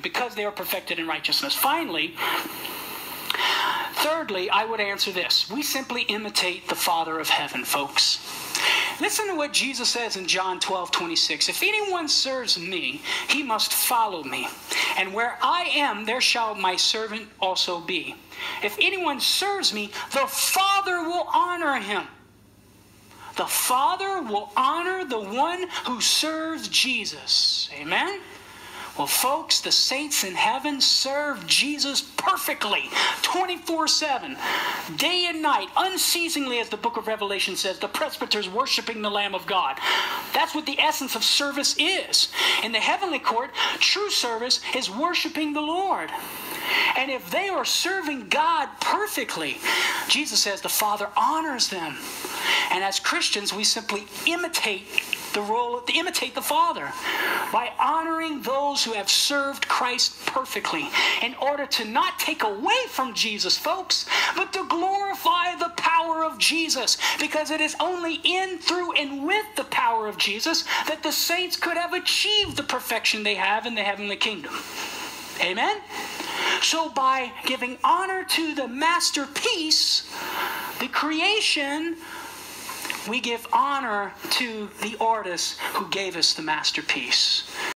because they are perfected in righteousness. Finally, thirdly, I would answer this. We simply imitate the Father of heaven, folks. Listen to what Jesus says in John 12, 26. If anyone serves me, he must follow me. And where I am, there shall my servant also be. If anyone serves me, the Father will honor him. The Father will honor the one who serves Jesus. Amen? Well, folks, the saints in heaven serve Jesus perfectly, 24 7, day and night, unceasingly, as the book of Revelation says, the presbyters worshiping the Lamb of God. That's what the essence of service is. In the heavenly court, true service is worshiping the Lord. And if they are serving God perfectly, Jesus says the Father honors them. And as Christians, we simply imitate the role of, to imitate the Father by honoring those who have served Christ perfectly in order to not take away from Jesus, folks, but to glorify the power of Jesus because it is only in, through, and with the power of Jesus that the saints could have achieved the perfection they have in the heavenly kingdom. Amen? So, by giving honor to the masterpiece, the creation, we give honor to the artist who gave us the masterpiece.